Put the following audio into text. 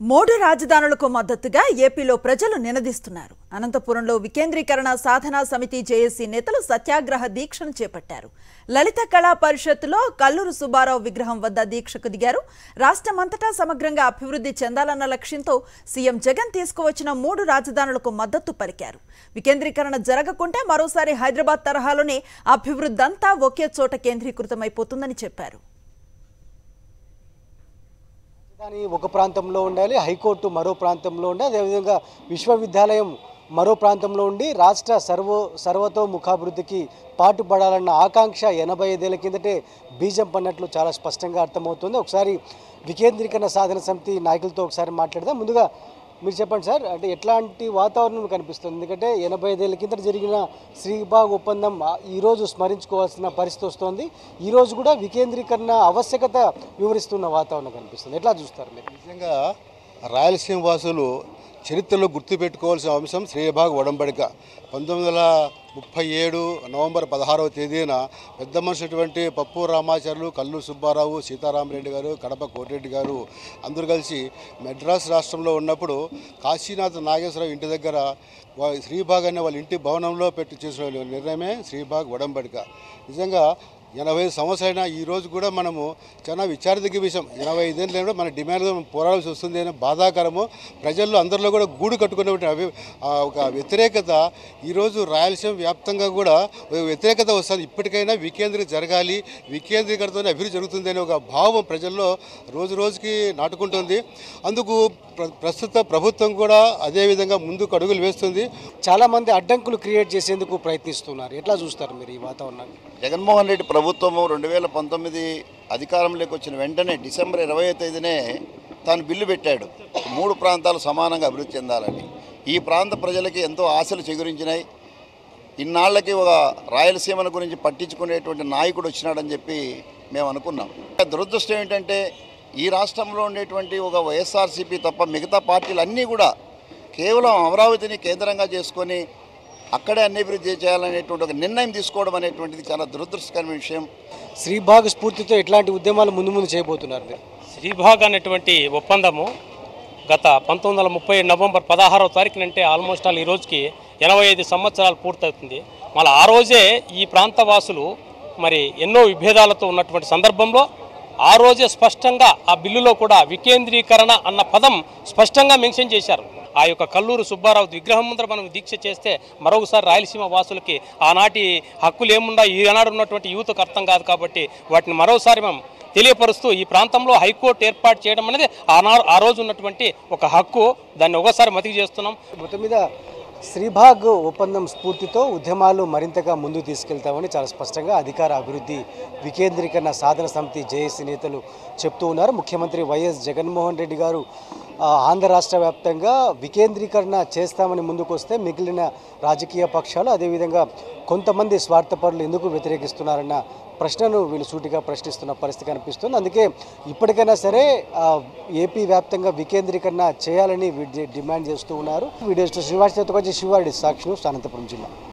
మూడు రాజధానులకు మద్దతుగా ఏపీలో ప్రజలు నినదిస్తున్నారు. అనంతపురంలో వికేంద్రీకరణ సాధనా సమితి జేఏసీ నేతలు సత్యాగ్రహ దీక్షను చేపట్టారు. లలిత కళా పరిషత్తులో కల్లూరు సుబ్బారావు విగ్రహం వద్ద దీక్షకు దిగారు. రాష్ట్రమంతటా సమగ్రంగా అభివృద్ధి చెందాలన్న లక్ష్యంతో సీఎం జగన్ తీసుకువచ్చిన మూడు రాజధానులకు మద్దతు పలికారు. వికేంద్రీకరణ జరగకుంటే మరోసారి హైదరాబాద్ తరహాలోనే అభివృద్ధి అంతా ఒకే చోట కేంద్రీకృతమైపోతుందని చెప్పారు. రాజధాని ఒక ప్రాంతంలో ఉండాలి హైకోర్టు మరో ప్రాంతంలో ఉండాలి. అదేవిధంగా విశ్వవిద్యాలయం మరో ప్రాంతంలో ఉండి రాష్ట్ర సర్వ సర్వతో ముఖాభివృద్ధికి పాటుపడాలన్న ఆకాంక్ష ఎనభై ఐదేళ్ళ కిందటే బీజం పన్నట్లు చాలా స్పష్టంగా అర్థమవుతుంది. ఒకసారి వికేంద్రీకరణ సాధన సమితి నాయకులతో ఒకసారి మాట్లాడదాం. ముందుగా మీరు చెప్పండి సార్ అంటే ఎట్లాంటి వాతావరణం కనిపిస్తుంది ఎందుకంటే ఎనభై ఐదేళ్ళ కిందట జరిగిన శ్రీబాగ్ ఒప్పందం ఈరోజు స్మరించుకోవాల్సిన పరిస్థితి వస్తుంది. ఈరోజు కూడా వికేంద్రీకరణ ఆవశ్యకత వివరిస్తున్న వాతావరణం కనిపిస్తుంది. ఎట్లా చూస్తారు మీరు? నిజంగా రాయలసీమ వాసులు చరిత్రలో గుర్తుపెట్టుకోవాల్సిన అంశం శ్రీభాగ్ ఒడంబడిక పంతొమ్మిది వందల ముప్పై ఏడు నవంబర్ పదహారవ తేదీన పెద్ద మనుషులటువంటి పప్పు రామాచార్యులు కల్లు సుబ్బారావు సీతారామరెడ్డి గారు కడప కోటిరెడ్డి గారు అందరూ కలిసి మెడ్రాస్ రాష్ట్రంలో ఉన్నప్పుడు కాశీనాథ్ నాగేశ్వరరావు ఇంటి దగ్గర వా- శ్రీభాగ్ అనే వాళ్ళ ఇంటి భవనంలో పెట్టి చేసిన నిర్ణయమే శ్రీభాగ్ ఒడంబడిక నిజంగా ఎనభై సంవత్సరాలైనా ఈ రోజు కూడా మనము చాలా విచారదగ్గ విషయం. ఎనభై ఐదేళ్ళు కూడా మన డిమాండ్ పోరాడాల్సి వస్తుంది అనే బాధాకరము. ప్రజల్లో అందరిలో కూడా గూడు కట్టుకున్నటువంటి ఒక వ్యతిరేకత ఈరోజు రాయలసీమ వ్యాప్తంగా కూడా వ్యతిరేకత వస్తుంది. ఇప్పటికైనా వికేంద్రీ జరగాలి వికేంద్రీకరణతోనే అభివృద్ధి జరుగుతుంది అనే ఒక భావం ప్రజల్లో రోజు రోజుకి నాటుకుంటుంది. అందుకు ప్రస్తుత ప్రభుత్వం కూడా అదే విధంగా ముందుకు అడుగులు వేస్తుంది. చాలా మంది అడ్డంకులు క్రియేట్ చేసేందుకు ప్రయత్నిస్తున్నారు. ఎట్లా చూస్తారు మీరు ఈ వాతావరణాన్ని? జగన్మోహన్ రెడ్డి ప్రభుత్వము రెండు వేల పంతొమ్మిది అధికారంలోకి వచ్చిన వెంటనే డిసెంబర్ ఇరవై తేదీనే తాను బిల్లు పెట్టాడు. మూడు ప్రాంతాలు సమానంగా అభివృద్ధి చెందాలని. ఈ ప్రాంత ప్రజలకి ఎంతో ఆశలు చిగురించినాయి ఇన్నాళ్ళకి ఒక రాయలసీమల గురించి పట్టించుకునేటువంటి నాయకుడు వచ్చినాడని చెప్పి మేము అనుకున్నాం. దురదృష్టం ఏంటంటే ఈ రాష్ట్రంలో ఉండేటువంటి ఒక వైఎస్ఆర్సీపీ తప్ప మిగతా పార్టీలు అన్నీ కూడా కేవలం అమరావతిని కేంద్రంగా చేసుకొని అక్కడే అన్ని అభివృద్ధి చేయాలనేటువంటి ఒక నిర్ణయం తీసుకోవడం అనేటువంటిది చాలా దురదృష్టకరమైన విషయం. శ్రీబాగ్ స్ఫూర్తితో ఎట్లాంటి ఉద్యమాలు ముందు ముందు చేయబోతున్నారు మీరు. శ్రీభాగ్ అనేటువంటి ఒప్పందము గత పంతొమ్మిది వందల ముప్పై నవంబర్ పదహారవ తారీఖునంటే ఆల్మోస్ట్ ఆల్ ఈ రోజుకి ఎనభై ఐదు సంవత్సరాలు పూర్తవుతుంది. మళ్ళీ ఆ రోజే ఈ ప్రాంత వాసులు మరి ఎన్నో విభేదాలతో ఉన్నటువంటి సందర్భంలో ఆ రోజే స్పష్టంగా ఆ బిల్లులో కూడా వికేంద్రీకరణ అన్న పదం స్పష్టంగా మెన్షన్ చేశారు. ఆ యొక్క కల్లూరు సుబ్బారావు విగ్రహం ముందర మనం దీక్ష చేస్తే మరొకసారి రాయలసీమ వాసులకి ఆనాటి హక్కులు ఏముండా? ఈనాడు ఉన్నటువంటి యూత్కు అర్థం కాదు కాబట్టి వాటిని మరోసారి మనం తెలియపరుస్తూ ఈ ప్రాంతంలో హైకోర్టు ఏర్పాటు చేయడం అనేది ఆనా ఆ రోజు ఉన్నటువంటి ఒక హక్కు. దాన్ని ఒకసారి మతికి చేస్తున్నాం. మొత్తం మీద శ్రీభాగ్ ఒప్పందం స్ఫూర్తితో ఉద్యమాలు మరింతగా ముందుకు తీసుకెళ్తామని చాలా స్పష్టంగా అధికార అభివృద్ధి వికేంద్రీకరణ సాధన సమితి జేఏసీ నేతలు చెప్తూ ఉన్నారు. ముఖ్యమంత్రి వైఎస్ జగన్మోహన్ రెడ్డి గారు ఆంధ్ర రాష్ట్ర వ్యాప్తంగా వికేంద్రీకరణ చేస్తామని ముందుకొస్తే మిగిలిన రాజకీయ పక్షాలు అదేవిధంగా కొంతమంది స్వార్థపరులు ఎందుకు వ్యతిరేకిస్తున్నారన్న ప్రశ్నను వీళ్ళు సూటిగా ప్రశ్నిస్తున్న పరిస్థితి కనిపిస్తుంది. అందుకే ఇప్పటికైనా సరే ఏపీ వ్యాప్తంగా వికేంద్రీకరణ చేయాలని డిమాండ్ చేస్తూ ఉన్నారు. వీడియో శ్రీవాస్ చేతకొచ్చి శివారెడ్డి సాక్షి అనంతపురం జిల్లా.